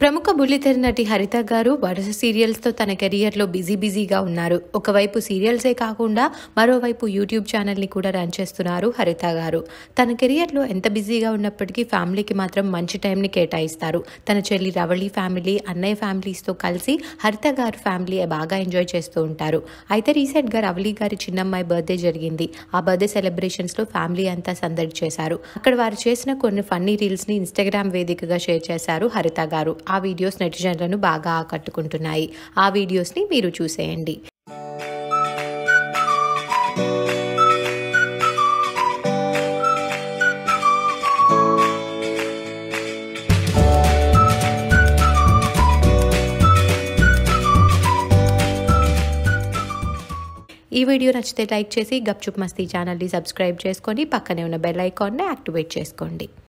ప్రముఖ బుల్లితెర నటి హరిత గారు వరుస సీరియల్స్తో తన కెరియర్లో బిజీ బిజీగా ఉన్నారు. ఒకవైపు సీరియల్సే కాకుండా మరోవైపు యూట్యూబ్ ఛానల్ని కూడా రన్ చేస్తున్నారు హరిత గారు. తన కెరియర్లో ఎంత బిజీగా ఉన్నప్పటికీ ఫ్యామిలీకి మాత్రం మంచి టైంని కేటాయిస్తారు. తన చెల్లి రవళి ఫ్యామిలీ అన్నయ్య ఫ్యామిలీస్తో కలిసి హరిత గారు ఫ్యామిలీ బాగా ఎంజాయ్ చేస్తూ ఉంటారు. అయితే రీసెంట్గా రవళి గారి చిన్నమ్మాయి బర్త్డే జరిగింది. ఆ బర్త్డే సెలబ్రేషన్స్లో ఫ్యామిలీ అంతా సందడి చేశారు. అక్కడ వారు చేసిన కొన్ని ఫన్నీ రీల్స్ని ఇన్స్టాగ్రామ్ వేదికగా షేర్ చేశారు హరిత గారు. ఆ వీడియోస్ నెటిజన్లను బాగా ఆకట్టుకుంటున్నాయి. ఆ వీడియోస్ని మీరు చూసేయండి. ఈ వీడియో నచ్చితే లైక్ చేసి గప్చుప్ మస్తీ ఛానల్ని సబ్స్క్రైబ్ చేసుకొని పక్కనే ఉన్న బెల్ ఐకాన్ని యాక్టివేట్ చేసుకోండి.